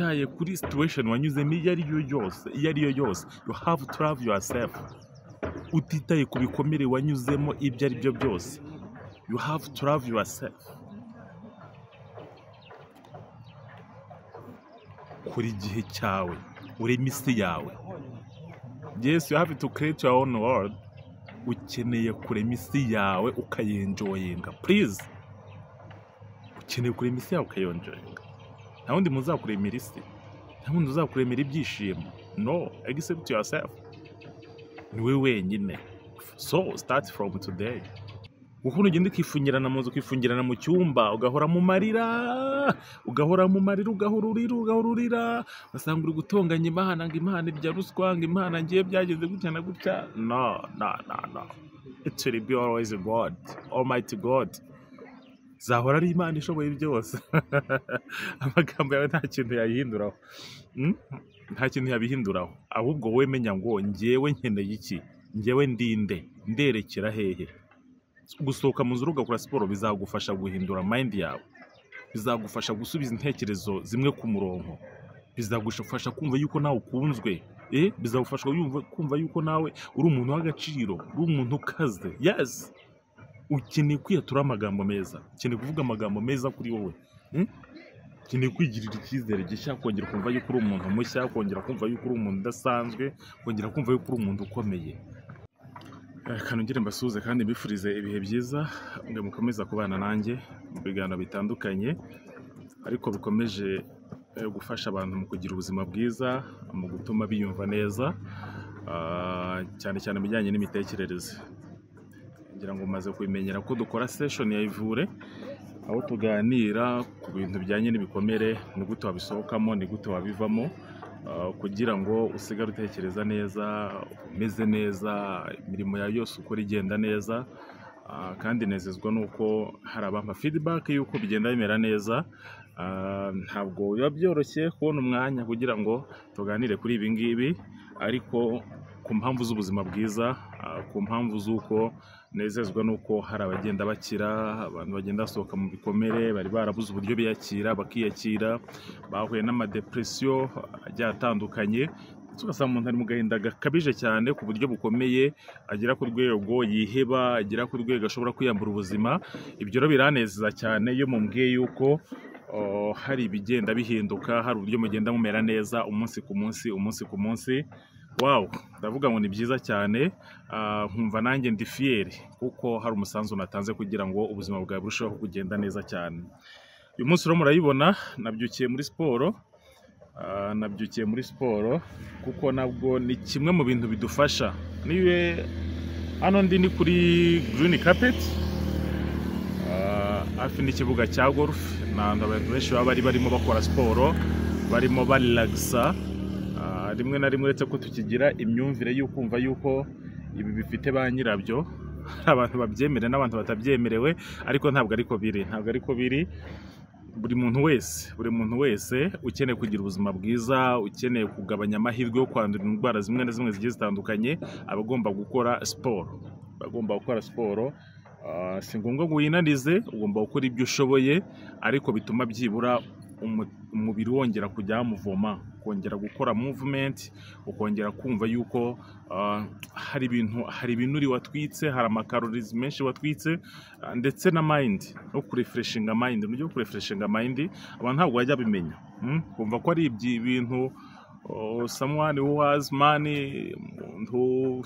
utitaye kuri situation wanyuzemo iyo ari yo yose iyo ari yo yose you have to love yourself. Utitaye ku bikomere wanyuzemo ibyo ari byo byose you have to love yourself. Kora igihe cyawe urema isi yawe. Yes you have to create your own world. Ukeneye kurema isi yawe ukayenjoyinga please. Ukeneye kurema isi yawe ukayonjoyinga nta wundi muzakuremera isi. Nta wundi uzakuremera ibyishimo. No except yourself. Ni wowe wenyine. So start from today. Ukuntu ugenda ukifungirana mu nzu ukifungirana mu cyumba ugahora mu marira ugahora mu marira ugahora urira ugahora urira. Ugasanga uri gutonganya imana ngo imana irya ruswa ngo imana ngiye byageze gutya na gutya. No no no no. It will be always God almighty God. Zahora ari imana ishoboye byose. Amagambo yawe nta kintu yayihinduraho Mm? nta kintu yabihinduraho. Ahubwo wowe menya ngo njyewe nkeneye iki? Njyewe ndinde nderekera hehe? Gusohoka mu nzu ugakora siporo bizagufasha guhindura mind yawe. Bizagufasha gusubiza intekerezo zimwe ku murongo. Bizagufasha kumva yuko nawe ukunzwe. Eh? bizagufasha kumva yuko nawe uri umuntu w'agaciro uri umuntu ukaze. Yes! Ukeneye kwiyatura amagambo meza. Ukeneye kuvuga amagambo meza kuri wowe. Mm? ukeneye kwigirira icyizere gishya kongera kumva yuko uri umuntu mushya kongera kumva yuko uri umuntu udasanzwe kongera kumva yuko uri umuntu ukomeye. Reka nongere mbasuhuze kandi mbifurize ibihe byiza mwe mukomeza kubana nanjye mu biganiro bitandukanye ariko bikomeje eh, gufasha abantu mu kugira ubuzima bwiza mu gutuma biyumva neza ah, cyane cyane mu bijyanye n'imitekerereze. Ngira ngo mumaze kubimenyera ko dukora session ya ivure aho tuganira ku bintu bijyanye n'ibikomere ni gute wabisohokamo ni gute wabivamo ah, kugira ngo usigare utekereza neza umeze neza imirimo yawe yose ukora igenda neza. Ah, kandi nezezwa nuko hari abampa feedback y'uko bigenda bimera neza. Ah, ntabwo biba byoroshye kubona umwanya kugira ngo tuganire kuri ibi ngibi ariko ku mpamvu z'ubuzima bwiza ku mpamvu z'uko nezezwa nuko hari abagenda bakira abantu bagenda basohoka mu bikomere bari barabuze uburyo biyakira bakiyakira bahuye n'amadepresiyo agiye atandukanye ugasanga umuntu ari mu gahinda gakabije cyane ku buryo bukomeye agera ku rwego yiheba agera ku rwego ashobora kwiyambura ubuzima ibyo rero biranezeza cyane iyo mumbwiye yuko oh, hari ibigenda bihinduka hari uburyo mugenda mumera neza umunsi ku munsi umunsi ku munsi. Wow ndavuga ngo ni byiza cyane. Ah, nkumva nanjye ndi fiyeri kuko hari umusanzu natanze kugira ngo ubuzima bwawe burusheho kugenda neza cyane. Uyu munsi rero murayibona nabyukiye muri siporo. Ah, nabyukiye muri siporo kuko nabwo ni kimwe mu bintu bidufasha. Niwe hano ndi ni kuri green carpet. Ah, hafi n'ikibuga cya golf. Ni abantu benshi baba bari barimo bakora siporo barimo bariragisa rimwe na rimwe uretse ko tukigira imyumvire y'ukumva yuko ibi bifite ba nyirabyo abantu babyemera n'abantu batabyemerewe ariko ntabwo ariko biri. Ntabwo ariko biri. Buri muntu wese buri muntu wese ukeneye kugira ubuzima bwiza ukeneye kugabanya amahirwe yo kwandura indwara zimwe na zimwe zigiye zitandukanye aba agomba gukora siporo. Agomba gukora siporo Ah, si ngombwa ngo winanize ugomba gukora ibyo ushoboye ariko bituma byibura umubiri wongera kujya muvoma ukongera gukora movement ukongera kumva yuko ah, hari ibintu hari ibinuri watwitse hari amakarorizi menshi watwitse ah, ndetse na mind no kurefreshinga mind. Mu buryo bwo kurefreshinga mind abantu ntabwo bajya bimenya kumva ko ari ibintu has money umuntu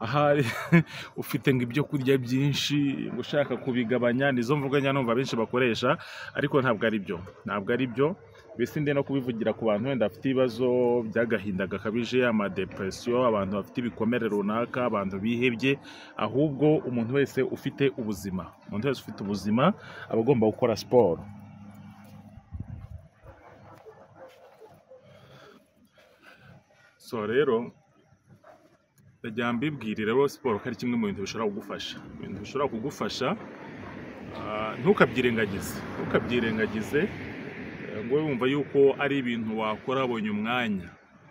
ahari ufite ngo ibyo kurya byinshi ngo ushaka kubigabanya nizo mvuga njya numva benshi bakoresha ariko ntabwo ari byo. Ntabwo ari byo mbese ndi no kubivugira ku bantu wenda bafite ibibazo by'agahinda gakabije amadepresiyo abantu bafite ibikomere runaka abantu bihebye ahubwo umuntu wese ufite ubuzima umuntu wese ufite ubuzima aba agomba gukora siporo. So rero ndagira mbibwirire rero siporo ko ari kimwe mu bintu bishobora kugufasha. Ibintu bishobora kugufasha ah, ntukabyirengagize. Ntukabyirengagize eh, ngo wumva yuko ari ibintu wakora wabonye umwanya.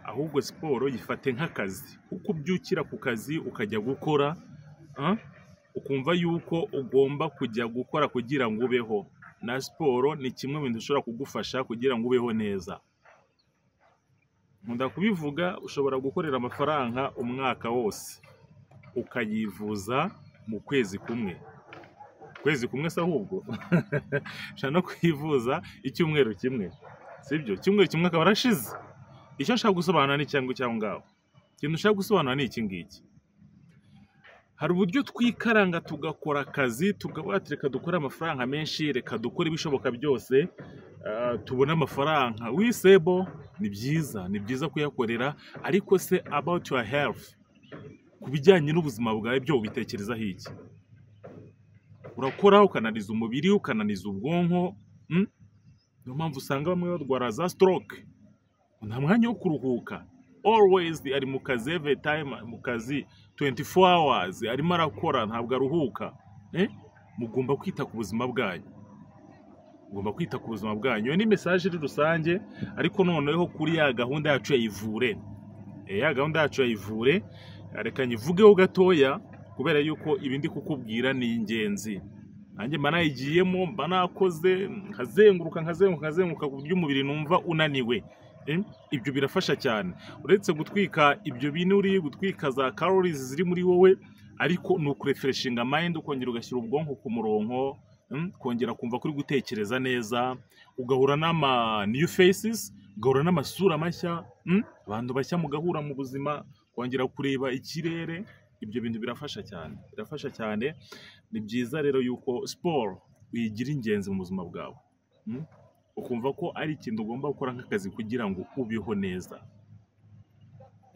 Ahubwo siporo yifate nk'akazi. Kuko ubyukira ku kazi ukajya gukora ah, ukumva yuko ugomba kujya gukora kugira ngo ubeho. Na siporo ni kimwe mu bintu bishobora kugufasha kugira ngo ubeho neza. Nkunda kubivuga ushobora gukorera amafaranga umwaka wose. Ukayivuza mu kwezi kumwe. Kwezi kumwe se ahubwo. Ushobora no kwivuza icyumweru kimwe. Sibyo icyumweru kimwe akaba arashize. Icyo nshaka gusobanura ni cyangwa cyangwa ngaho? Ikintu ushaka gusobanura ni iki ngiki? Hari uburyo twikaranga tugakora akazi tukavuga reka dukore amafaranga menshi reka dukore ibishoboka byose ah, tubone amafaranga. Wisebo ni byiza ni byiza kuyakorera ariko se about your health? Ku bijyanye n'ubuzima bwawe byo ubitekerezaho iki? Urakora ukananiza umubiri ukananiza ubwonko mm? niyo mpamvu usanga bamwe barwara za stroke. Nta mwanya wo kuruhuka. Always ari mu kazi every time mu kazi 24 hours arimo arakora ntabwo aruhuka. Eh? mugomba kwita ku buzima bwanyu. Mugomba kwita ku buzima bwanyu. Ni message iri rusange ariko noneho kuri ya gahunda yacu ya ivure. Eh, ya gahunda yacu ya ivure reka nyivugeho gatoya kubera yuko ibi ndi kukubwira ni ingenzi. Nanjye mba nayigiyemo mba nakoze nkazenguruka nkazenguruka nkazenguruka ku buryo umubiri numva unaniwe. Ibyo birafasha cyane. Uretse gutwika ibyo binuri gutwika za calories ziri muri wowe ariko ni ukurefreshinga mind ukongera ugashyira ubwonko ku murongo mm, kongera kumva kuri gutekereza neza ugahura n'ama new faces ugahura n'amasura mashya mm, abantu bashya mugahura mu buzima kongera kureba ikirere. Ibyo bintu birafasha cyane birafasha cyane. Ni byiza rero yuko siporo uyigira ingenzi mu buzima bwawe mm? Ukumva ko ari ikintu ugomba gukora nk'akazi kugira ngo ubeho neza.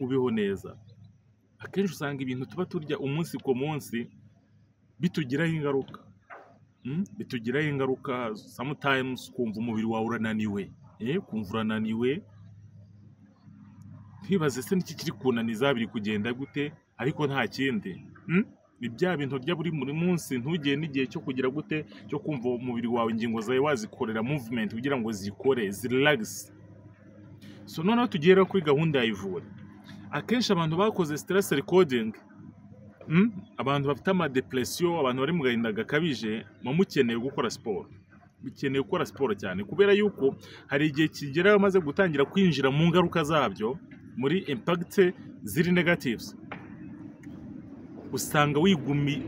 Ubeho neza. Akenshi usanga ibintu tuba turya umunsi ku munsi bitugiraho ingaruka. Mm? bitugiraho ingaruka sometimes kumva umubiri wawe urananiwe. Eh, kumva urananiwe. Ntibaze se n'iki kiri kunaniza biri kugenda gute? Ariko nta kindi. Mm? Ni bya bintu urya buri munsi. Ntugire n'igihe cyo kugira gute cyo kumva umubiri wawe ingingo zawe wazikorera movement kugira ngo zikore zirelax so noneho tugiye rero kuri gahunda ya ivura. Akenshi abantu bakoze stress recording. Mm? abantu bafite amadepresiyo abantu bari mu gahinda gakabije muba mukeneye gukora siporo mukeneye gukora siporo cyane. Kubera yuko hari igihe kigera bamaze gutangira kwinjira mu ngaruka zabyo muri impact ziri negatives. Usanga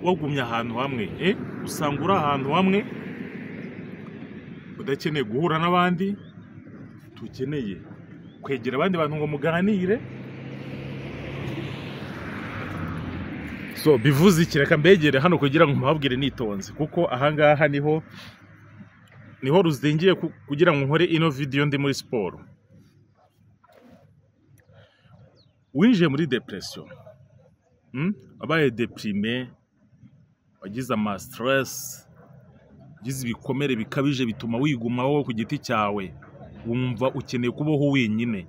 wagumye ahantu hamwe eh? usanga uri ahantu hamwe udakeneye guhura n'abandi tukeneye kwegera abandi bantu ngo muganire so bivuze iki reka mbegere hano kugira ngo mpabwire nitonze kuko ahangaha ni ho ni ho ruzingiye ku- kugira ngo nkore ino video ndi muri siporo winjiye muri depression mm? Wabaye deprime wagize ama stress wagize ibikomere bikabije bituma wiguma wowe ku giti cyawe wumva ukeneye kubaho wenyine.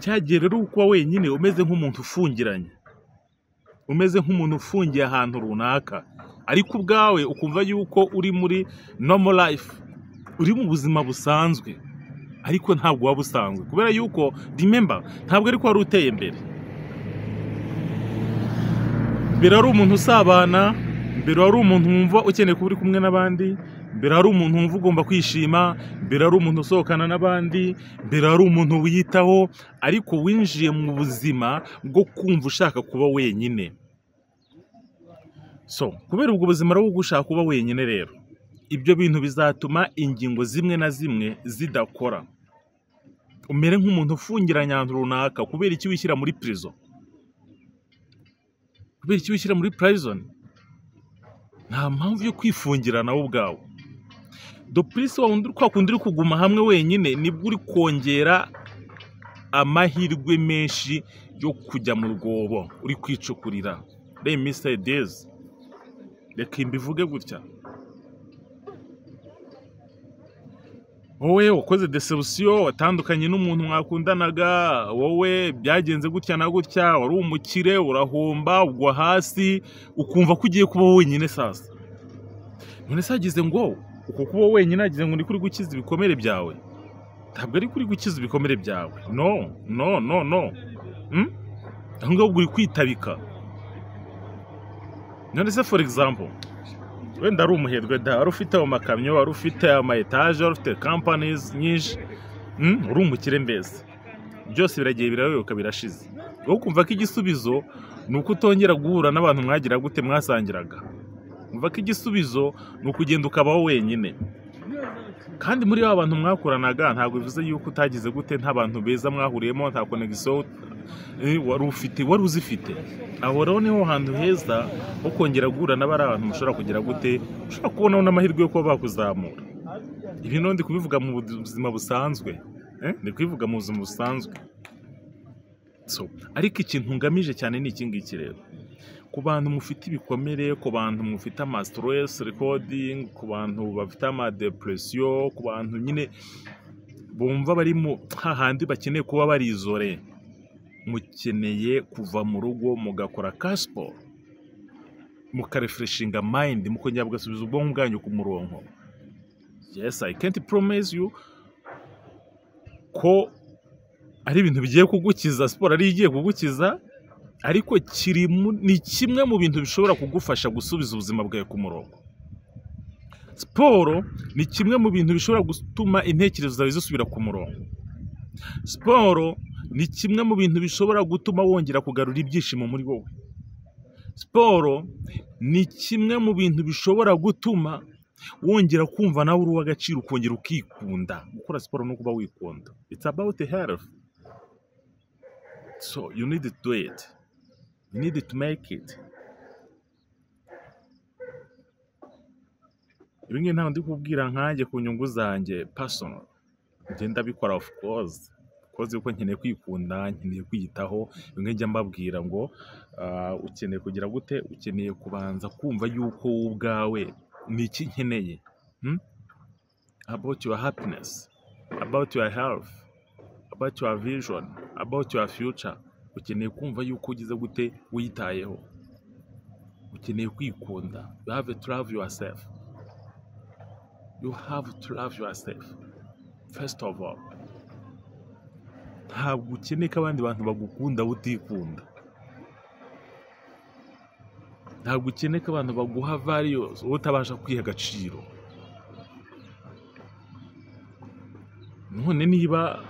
Cyagiye rero kuba wenyine umeze nk'umuntu ufungiranye. Umeze nk'umuntu ufungiye ahantu runaka. Ariko ubwawe ukumva yuko uri muri normal life uri mu buzima busanzwe. Ariko ntabwo waba usanzwe. Kubera yuko remember ntabwo ariko wari uteye imbere. Mbere wari umuntu usabana mbere wari umuntu wumva ukeneye kuba uri kumwe n'abandi mbere wari umuntu wumva ugomba kwishima mbere wari umuntu usohokana n'abandi mbere wari umuntu wiyitaho ariko winjiye mu buzima bwo kumva ushaka kuba wenyine. So kubera ubwo buzima rero bwo gushaka kuba wenyine rero ibyo bintu bizatuma ingingo zimwe na zimwe zidakora. Umere nk'umuntu ufungiranye ahantu runaka kubera iki wishyira muri prison? Kubera iki wishyira muri prison? Nta mpamvu yo kwifungira nawe ubwawe. Dopurise kwa kundi uri kuguma hamwe wenyine ni bwo uri kongera amahirwe menshi yo kujya mu rwobo uri kwicukurira. Say this reka mbivuge gutya. Wowe wakoze desebusiyo watandukanye n'umuntu mwakundanaga. Wowe byagenze gutya na gutya wari umukire urahomba ugwa hasi ukumva ko ugiye kubaho wenyine sasa none se hagize ngo uko kuba wenyine hagize ngo ni kuri gukiza ibikomere byawe. Ntabwo ari kuri gukiza ibikomere byawe. No no no no. Hmm? aho uri kwitabika. None se for example wenda ari umuherwe da wari ufite amakamyo wari ufite ama etaje wari ufite companies nyinshi Mm, uri umukire mbese. Byose biragiye birayoyoka birashize. Wowe ukumva ko igisubizo ni uko utongera guhura n'abantu mwagira gute mwasangiraga? Umva ko igisubizo ni ukugenda ukabaho wenyine. Kandi muri ba bantu mwakoranaga ntabwo bivuze yuko utagize gute nta bantu beza mwahuriyemo nta konegisiyo eh, wari ufite wari uzifite. Aho rero ni ho hantu heza ho kongera guhura n'abari abantu mushobora kugira gute ushobora kubonaho n'amahirwe yo kuba bakuzamura. Ibi ndi kubivuga mu buzima busanzwe eh? ndi kubivuga mu buzima busanzwe. Ariko ikintu ngamije cyane ni iki ngiki rero. Ku bantu mufite ibikomere ku bantu mufite ama stress recording ku bantu bafite ama depression ku bantu nyine bumva bari mu hahandi bakeneye kuba barizore. Mukeneye kuva mu rugo mugakora ka siporo mukarefreshinga mind mukongera mugasubiza ubwonko bwanyu ku murongo. Yes i can't promise you ko ari ibintu bigiye kugukiza siporo ari igiye kugukiza ariko ni kimwe mu bintu bishobora kugufasha gusubiza ubuzima bwawe ku murongo. Siporo ni kimwe mu bintu bishobora gutuma intekerezo zawe zisubira ku murongo. Siporo ni kimwe mu bintu bishobora gutuma wongera kugarura ibyishimo muri wowe. Siporo ni kimwe mu bintu bishobora gutuma wongera kumva nawe uri uw'agaciro ukongera ukikunda. Gukora siporo no kuba wikunda. It's about health. So you need to do it. You need to make it. Ibi ngibi ntabwo ndi kubwira nkanjye ku nyungu zanjye personal. Njye ndabikora of course. Koze yuko nkeneye kwikunda nkeneye kwiyitaho. Bimwe njya mbabwira ngo ah, ukeneye kugira gute? Ukeneye kubanza kumva yuko wowe ubwawe ni iki nkeneye? Hmm? about your happiness. About your health. About your vision. About your future. Ukeneye kumva yuko ugize gute? Wiyitayeho ukeneye kwikunda. You have to love yourself. You have to love yourself first of all. Ntabwo ukeneye ko abandi bantu bagukunda utikunda. Ntabwo ukeneye ko abantu baguha values wowe utabasha kwiha agaciro. None niba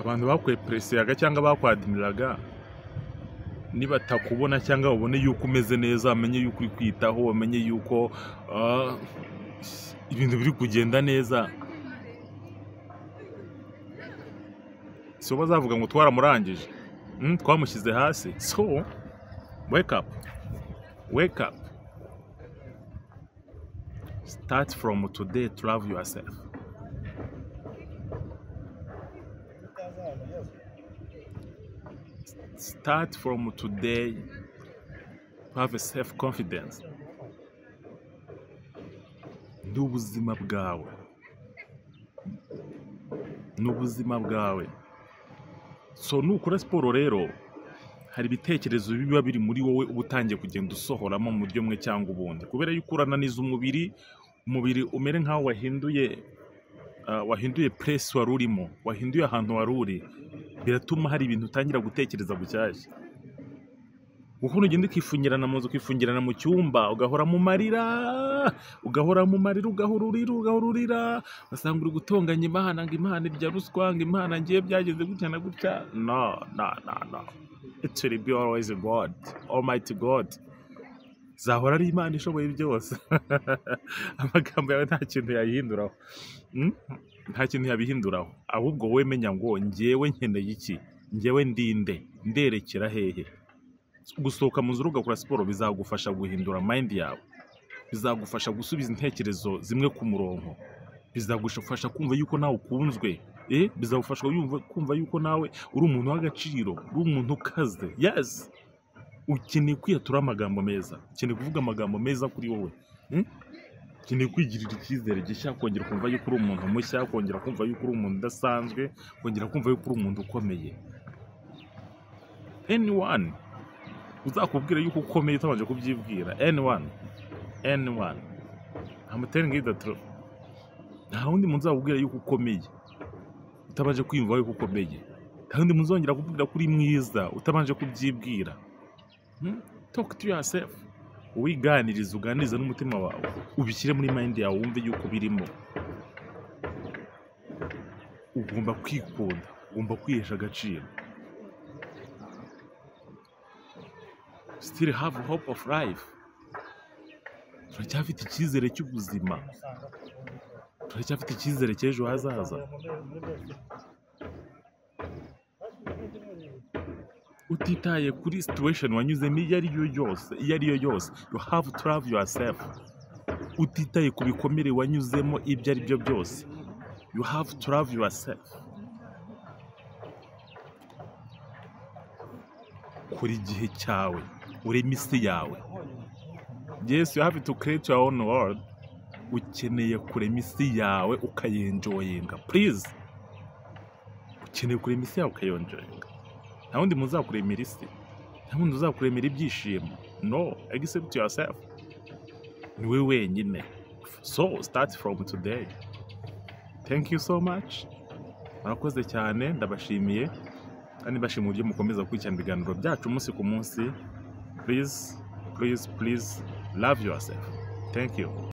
abantu bakwepreseraga cyangwa bakwadimiraga nibatakubona cyangwa babone yuko umeze neza bamenye yuko uri kwitaho bamenye yuko ah, ibintu biri kugenda neza. Si bazavuga ngo twaramurangije. Mm, twamushyize hasi. So wake up. Wake up. Start from today to love yourself. Start from today to have a self confidence ni ubuzima bwawe. Ni ubuzima bwawe. So nukora siporo rero hari ibitekerezo biba biri muri wowe uba utangiye kugenda usohoramo mu buryo bumwe cyangwa ubundi. Kubera yuko urananiza umubiri umubiri umere nk'aho wahinduye ah, wahinduye puresi wari urimo wahinduye ahantu wari uri biratuma hari ibintu utangira gutekereza bushyashya kuko ugenda ukifungirana mu nzu ukifungirana mu cyumba ugahora mu marira ugahora mu marira ugahora urira ugahora urira. Ugasanga uri gutonganya imana ngo imana irya ruswa ngo imana ngiye byageze gutya na gutya. No no no no. It will be always God almighty God. Zahora ari imana ishoboye byose. Amagambo yawe nta kintu yayihinduraho. Mm? Nta kintu yabihinduraho ahubwo wowe menya ngo njyewe nkeneye iki? Njyewe ndinde nderekera hehe? Gusohoka mu nzu ugakora siporo bizagufasha guhindura mind yawe. Bizagufasha gusubiza intekerezo zimwe ku murongo. Bizagufasha kumva yuko nawe ukunzwe. Eh? bizagufasha kumva yuko nawe uri umuntu w'agaciro uri umuntu ukaze. Yes! Ukeneye kwiyatura amagambo meza. Ukeneye kuvuga amagambo meza kuri wowe. Mm? Ukeneye kwigirira icyizere gishya kongera kumva yuko uri umuntu mushya kongera kumva yuko uri umuntu udasanzwe kongera kumva yuko uri umuntu ukomeye. Anyone uzakubwira yuko ukomeye utabanje kubyibwira. Anyone I'm telling you the truth. Nta wundi muntu uzakubwira yuko ukomeye utabanje kwiyumva yuko ukomeye. Nta wundi muntu uzongera kukubwira ko uri mwiza utabanje kubyibwira. Hmm? talk to yourself wiganiriza uganiriza n'umutima wawe ubishyire muri mind yawe wumve yuko birimo. Ugomba kwikunda ugomba kwihesha agaciro. Still have hope of life. Turacyafite icyizere cy'ubuzima. Turacyafite icyizere cy'ejo hazaza. Utitaye kuri situation wanyuzemo iyo ari yo yose iyo ari yo yose you have to love yourself. Utitaye ku bikomere wanyuzemo ibyo ari byo byose you have to love yourself. Kora igihe cyawe ureme isi yawe. Yes you have to create your own world. Ukeneye kurema isi yawe ukayenjoyinga please ukeneye kurema isi yawe ukayonjoyinga nta wundi muzakuremera isi. Nta wundi uzakuremera ibyishimo. No except yourself. Ni we wenyine. So start from today. Thank you so much. Murakoze cyane ndabashimiye. Kandi bashima uburyo mukomeza gukurikirana ibiganiro byacu umunsi ku munsi. Please please please love yourself. Thank you.